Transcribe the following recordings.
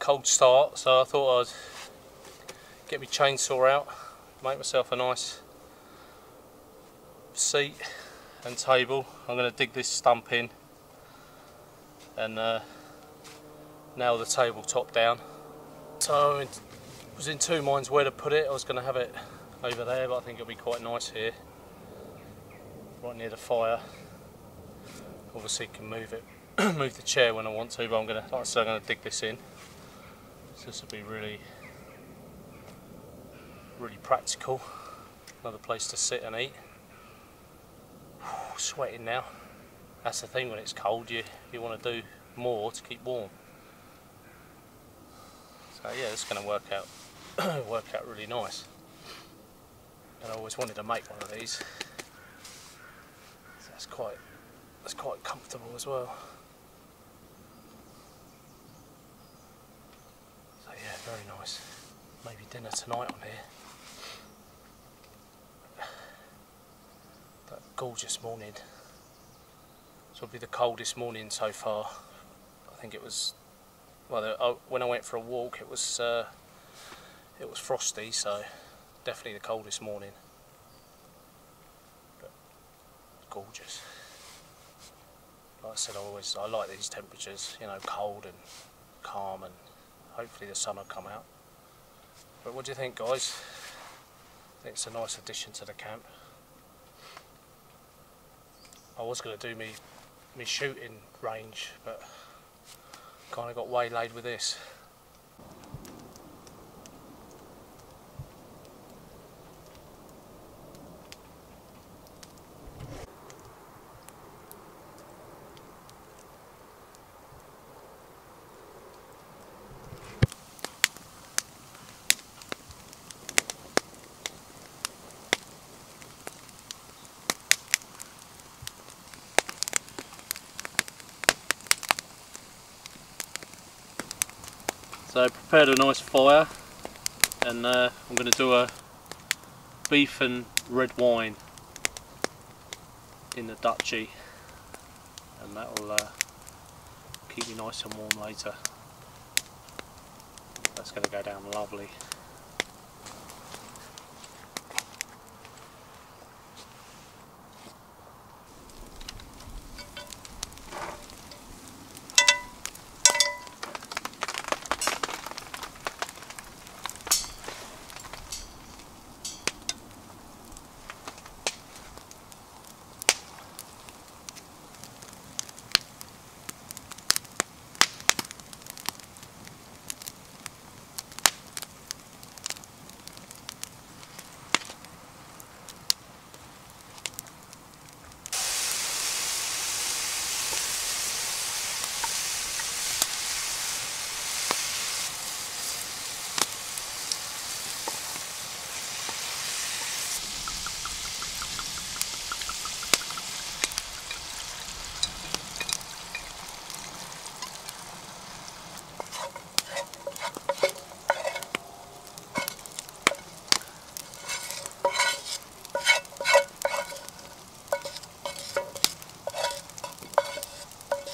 cold start, so I thought I'd get my chainsaw out, make myself a nice seat and table. I'm going to dig this stump in and uh, nail the table top down. So I was in two minds where to put it. I was going to have it over there, but I think it'll be quite nice here, right near the fire. Obviously, can move it, move the chair when I want to, but I'm to, like I said, I'm to dig this in. So this will be really, really practical. Another place to sit and eat. Sweating now. That's the thing when it's cold, you, you want to do more to keep warm. So yeah, it's to work out, work out really nice. And I always wanted to make one of these. So that's quite, that's quite comfortable as well. So yeah, very nice. Maybe dinner tonight on here. That gorgeous morning. This will be the coldest morning so far. I think it was. Well, oh, when I went for a walk, it was uh, it was frosty, so definitely the coldest morning. But gorgeous. Like I said, I always I like these temperatures. You know, cold and calm, and hopefully the sun will come out. But what do you think, guys? I think it's a nice addition to the camp. I was going to do me me shooting range, but kind of got waylaid with this. So I prepared a nice fire and uh, I'm going to do a beef and red wine in the Dutchie and that will uh, keep me nice and warm later. That's going to go down lovely.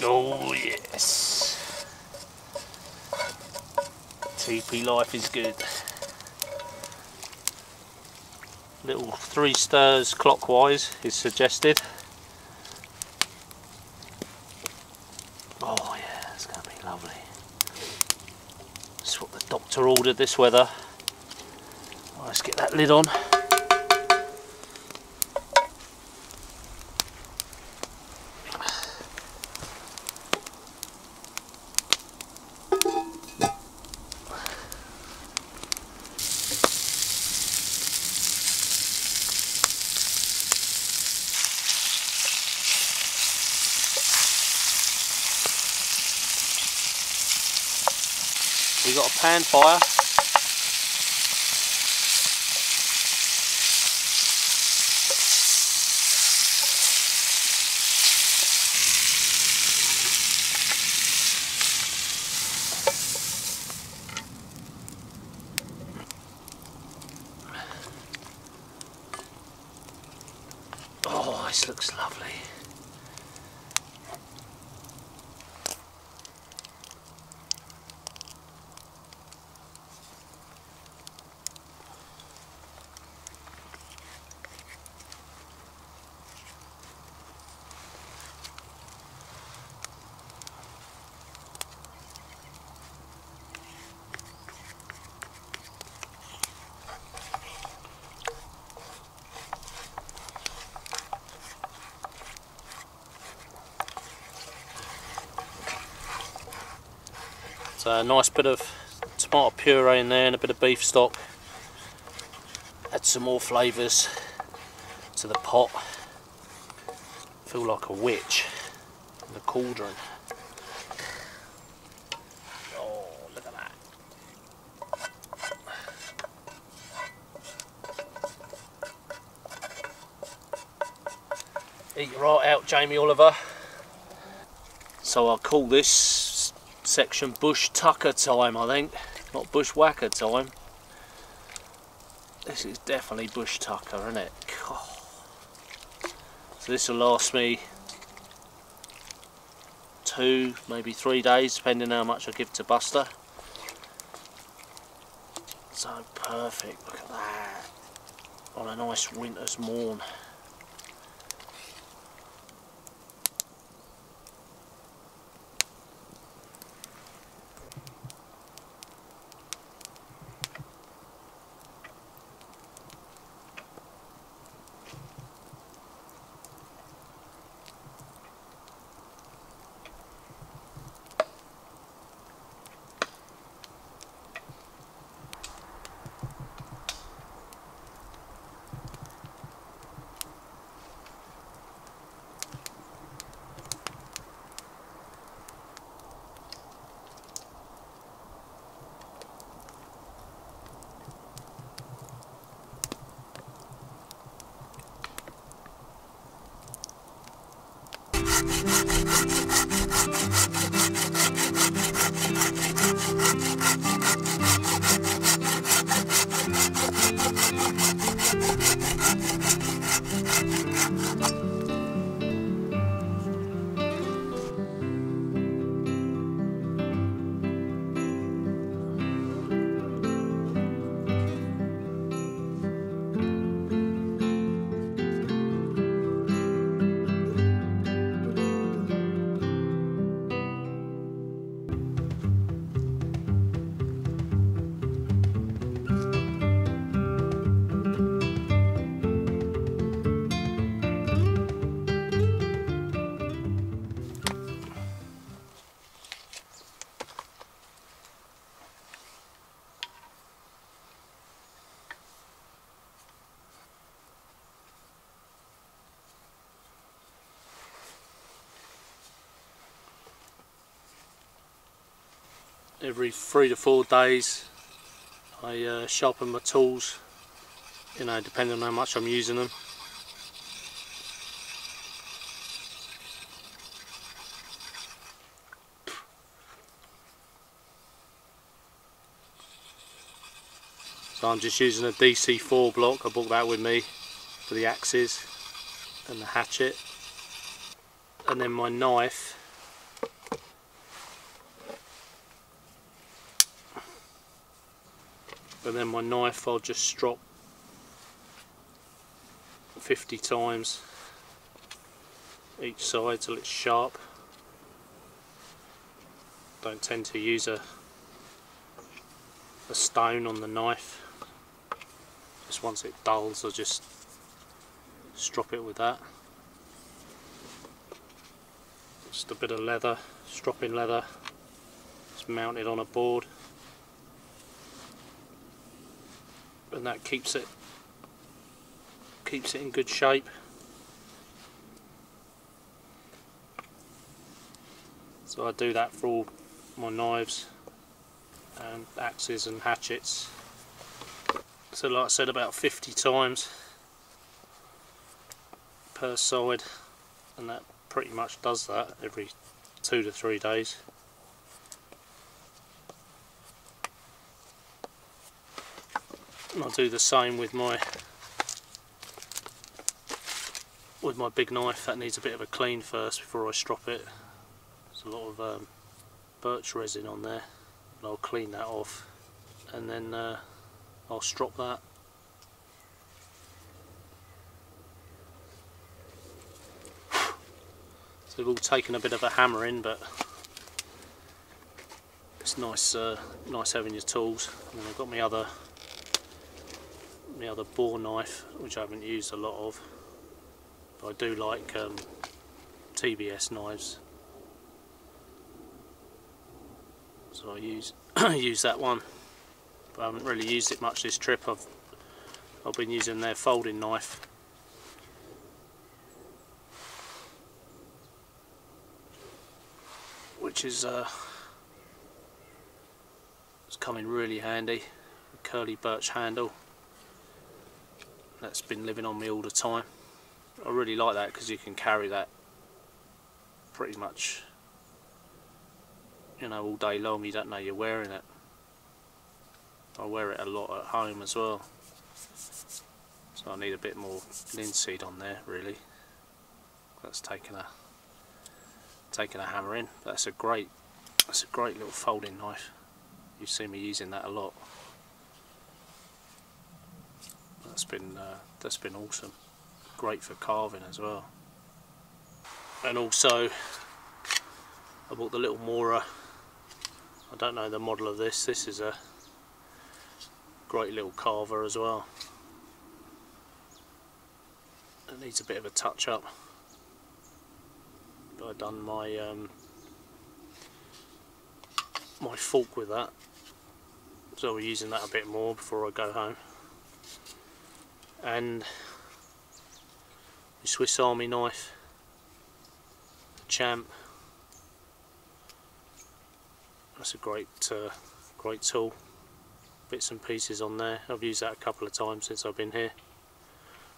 Oh yes. TP life is good. Little three stirs clockwise is suggested. Oh yeah, it's going to be lovely. That's what the doctor ordered this weather. Let's get that lid on. Pan fire. Oh, this looks lovely. So a nice bit of tomato puree in there and a bit of beef stock. Add some more flavours to the pot. Feel like a witch in the cauldron. Oh, look at that. Eat heart out, Jamie Oliver. So I'll call this section Bush Tucker time, I think. Not Bushwacker time. This is definitely Bush Tucker, isn't it? So this will last me two, maybe three days, depending how much I give to Buster. So perfect, look at that. On a nice winter's morn. Every three to four days I uh, sharpen my tools. You know depending on how much I'm using them. So I'm just using a DC4 block. I brought that with me for the axes and the hatchet. And then my knife and then my knife I'll just strop 50 times. Each side till it's sharp. Don't tend to use a a stone on the knife. Just once it dulls I'll just strop it with that. Just a bit of leather, stropping leather. It's mounted on a board and that keeps it keeps it in good shape. So I do that for all my knives and axes and hatchets. So like I said about 50 times per side and that pretty much does that every two to three days and I'll do the same with my with my big knife. That needs a bit of a clean first before I strop it. There's a lot of um, birch resin on there. And I'll clean that off. And then uh, I'll strop that. So we've all taken a bit of a hammering but it's nice uh, nice having your tools. And I've got my other my other boar knife which I haven't used a lot of. But I do like um, TBS knives. So I use use that one. But I haven't really used it much this trip. I've I've been using their folding knife. Which is uh, it's coming really handy. Curly birch handle that's been living on me all the time. I really like that because you can carry that pretty much you know all day long. You don't know you're wearing it. I wear it a lot at home as well. So I need a bit more linseed on there really. That's taken a taking a hammer in. That's a great that's a great little folding knife. You see me using that a lot that's been uh, that's been awesome. Great for carving as well. And also I bought the little Mora. I don't know the model of this. This is a great little carver as well. It needs a bit of a touch up. But I've done my um, my fork with that. So we're using that a bit more before I go home and the Swiss Army knife the champ. That's a great uh, great tool. Bits and pieces on there. I've used that a couple of times since I've been here.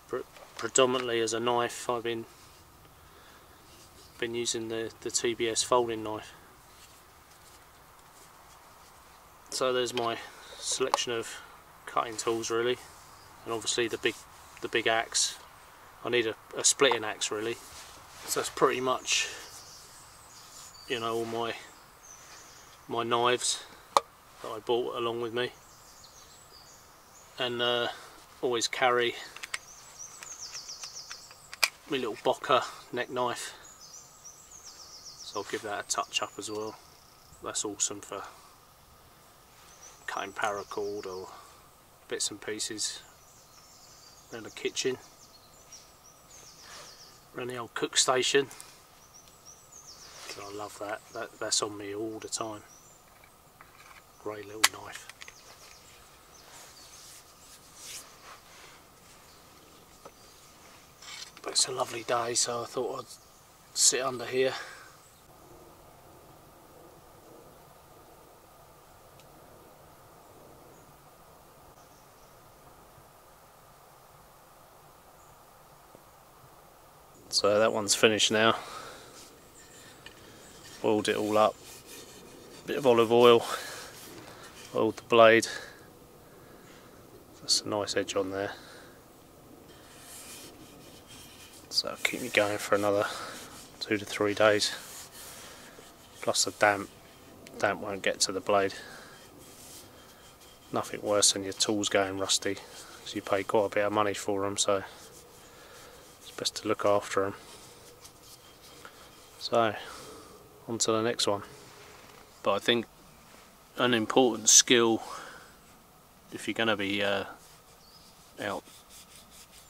Pre predominantly as a knife I've been been using the, the TBS folding knife. So there's my selection of cutting tools really and obviously the big the big axe. I need a, a splitting axe really. So that's pretty much you know all my my knives that I bought along with me. And uh, always carry my little Böker neck knife. So I'll give that a touch up as well. That's awesome for cutting paracord or bits and pieces around the kitchen around the old cook station. I love that. that that's on me all the time. Great little knife. But it's a lovely day so I thought I'd sit under here So that one's finished now. Oiled it all up. Bit of olive oil. Oiled the blade. That's a nice edge on there. So it'll keep me going for another two to three days. Plus the damp. Damp won't get to the blade. Nothing worse than your tools going rusty. Because you pay quite a bit of money for them so best to look after them. So, on to the next one. But I think an important skill if you're going to be uh, out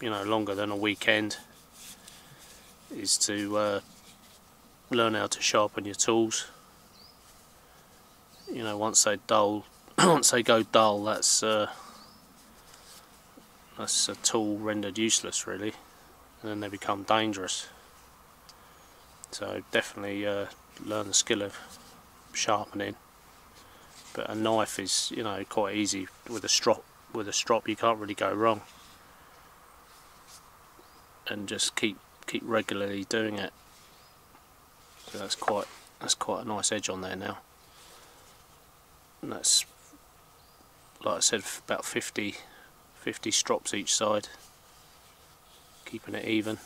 you know longer than a weekend is to uh, learn how to sharpen your tools you know once they dull once they go dull that's uh, that's a tool rendered useless really then they become dangerous. So definitely uh, learn the skill of sharpening. But a knife is, you know, quite easy with a strop. With a strop, you can't really go wrong. And just keep keep regularly doing it. So that's quite that's quite a nice edge on there now. And that's like I said, about 50 50 strops each side keeping it even.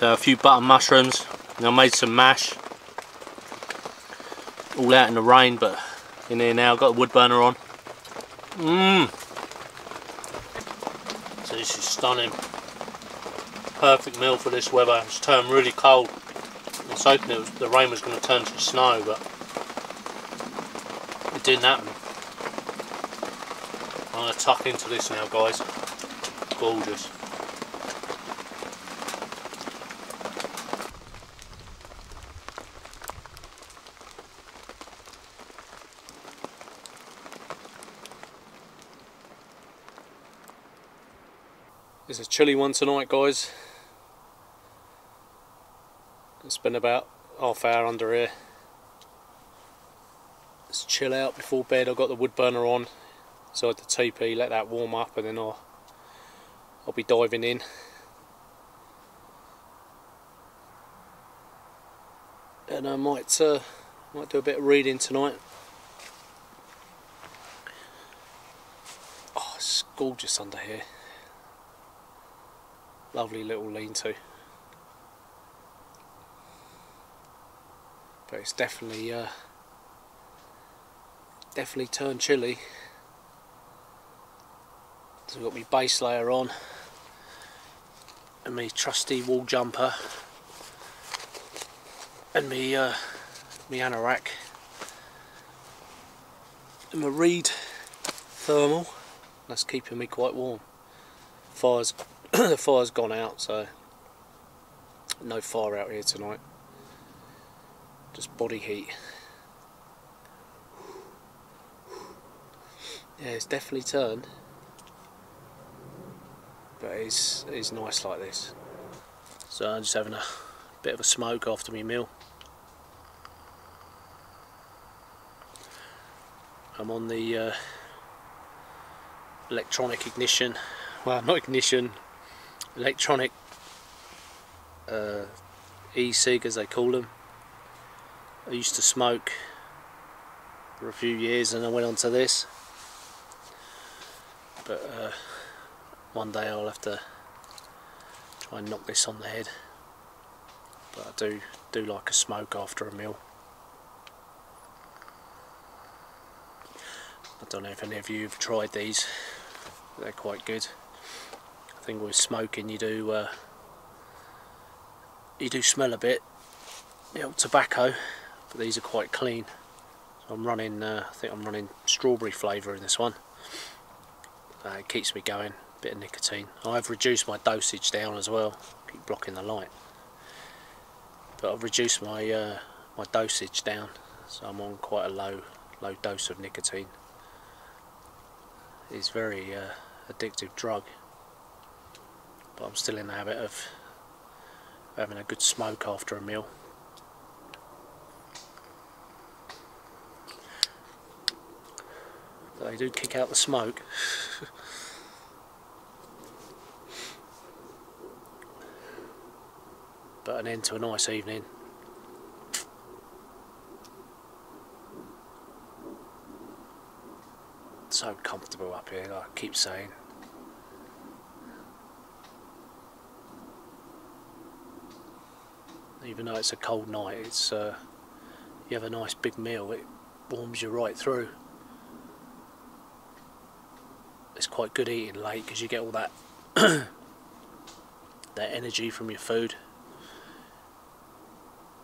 So uh, a few button mushrooms. And I made some mash. All out in the rain, but in here now. Got the wood burner on. Mmm. So this is stunning. Perfect meal for this weather. It's turned really cold. I was hoping was, the rain was going to turn to snow, but it didn't happen. I'm going to tuck into this now, guys. Gorgeous. Chilly one tonight guys. It's been about half hour under here. Let's chill out before bed. I've got the wood burner on inside the teepee, let that warm up and then I'll I'll be diving in. And I might uh, might do a bit of reading tonight. Oh, it's gorgeous under here lovely little lean-to but it's definitely uh, definitely turned chilly. So I've got my base layer on and my trusty wool jumper and my uh, my anorak. And my reed thermal that's keeping me quite warm. Fire's the fire's gone out so no fire out here tonight. Just body heat. Yeah it's definitely turned. But it's, it's nice like this. So I'm just having a bit of a smoke after my meal. I'm on the uh, electronic ignition. Well not ignition electronic uh, e-cig as they call them. I used to smoke for a few years and I went on to this. But uh, one day I'll have to try and knock this on the head. But I do do like a smoke after a meal. I don't know if any of you have tried these. They're quite good I think with smoking you do uh, you do smell a bit you know, tobacco but these are quite clean. So I'm running uh, I think I'm running strawberry flavour in this one. Uh, it keeps me going bit of nicotine. I've reduced my dosage down as well keep blocking the light. But I've reduced my uh, my dosage down so I'm on quite a low low dose of nicotine. It's very uh, addictive drug but I'm still in the habit of having a good smoke after a meal. They do kick out the smoke. but an end to a nice evening. So comfortable up here, like I keep saying. Even though it's a cold night it's uh, you have a nice big meal it warms you right through. It's quite good eating late because you get all that that energy from your food.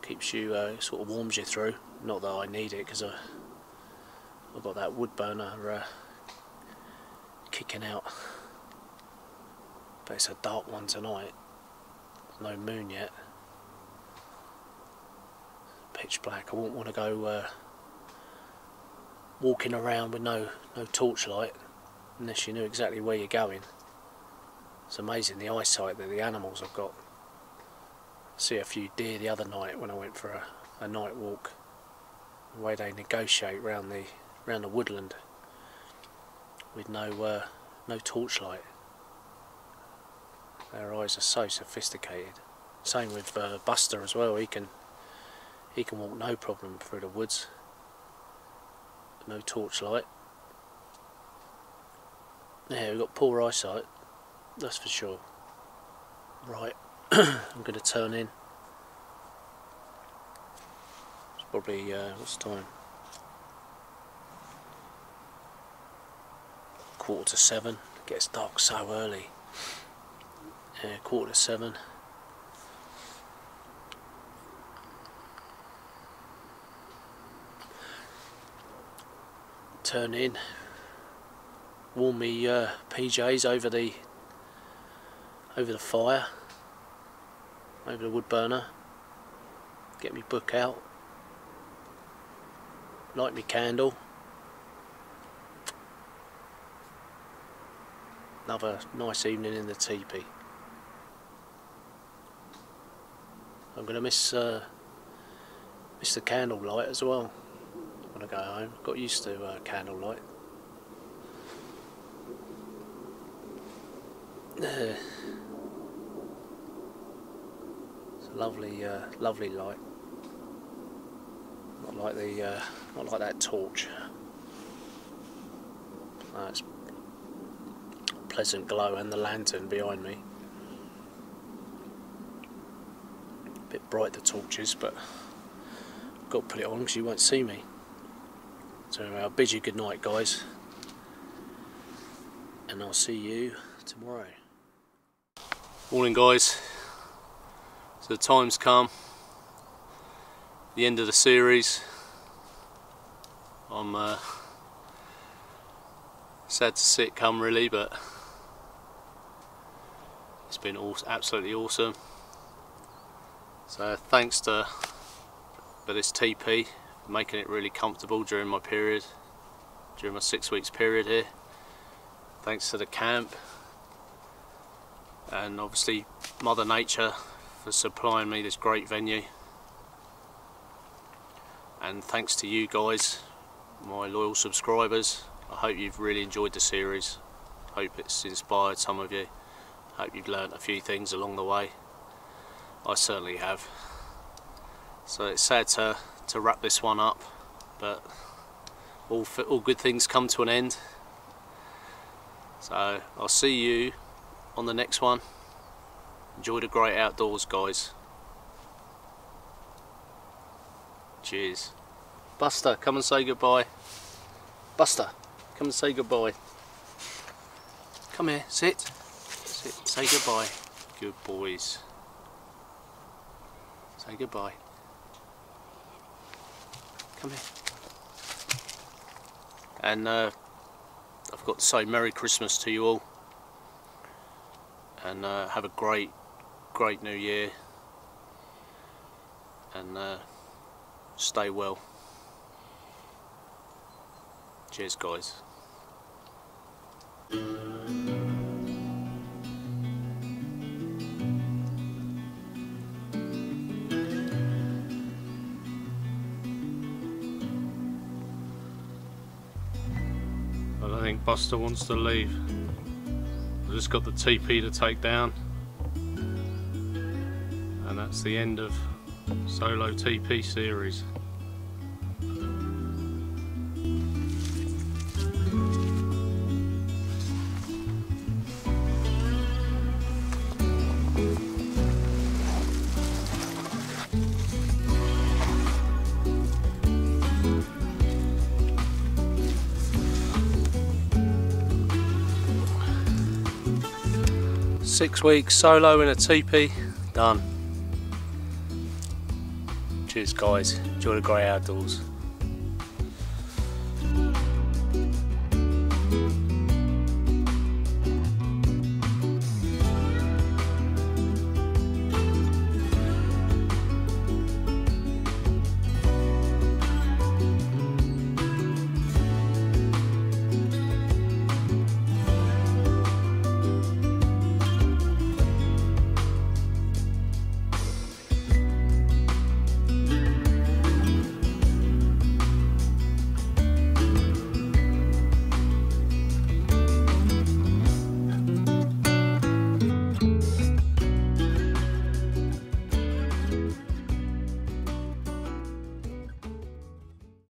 Keeps you uh, sort of warms you through. Not that I need it because I, I've got that wood burner uh, kicking out. But it's a dark one tonight. No moon yet pitch black. I wouldn't want to go uh, walking around with no no torchlight unless you knew exactly where you're going. It's amazing the eyesight that the animals have got. I see a few deer the other night when I went for a, a night walk. The way they negotiate round the round the woodland with no uh, no torchlight. Their eyes are so sophisticated. Same with uh, Buster as well. He can he can walk no problem through the woods. No torchlight. Yeah, we've got poor eyesight, that's for sure. Right, I'm going to turn in. It's probably, uh, what's time? Quarter to seven. It gets dark so early. Yeah, quarter to seven. Turn in. Warm me uh, PJs over the over the fire over the wood burner. Get me book out. Light me candle. Another nice evening in the teepee. I'm going to miss uh, miss the candle light as well when I go home got used to uh, candle light lovely, uh, lovely light. Not like the, uh, not like that torch. That's pleasant glow and the lantern behind me. A bit bright the torches, but I've got to put it on because you won't see me. So anyway, I'll bid you good night, guys, and I'll see you tomorrow. Morning, guys. So the time's come, the end of the series. I'm uh, sad to see it come really, but it's been absolutely awesome. So thanks to for this TP making it really comfortable during my period, during my six weeks period here. Thanks to the camp and obviously Mother Nature for supplying me this great venue. And thanks to you guys my loyal subscribers I hope you've really enjoyed the series. Hope it's inspired some of you. Hope you've learnt a few things along the way. I certainly have. So it's sad to, to wrap this one up but all, all good things come to an end so I'll see you on the next one Enjoy the great outdoors guys. Cheers. Buster, come and say goodbye. Buster, come and say goodbye. Come here, sit. Sit, say goodbye. Good boys. Say goodbye. Come here. And uh, I've got to say Merry Christmas to you all. And uh, have a great great new year and uh, stay well. Cheers guys. Buster wants to leave. I've just got the TP to take down and that's the end of solo TP series. Six weeks solo in a teepee, done. Cheers guys, enjoy the grey outdoors.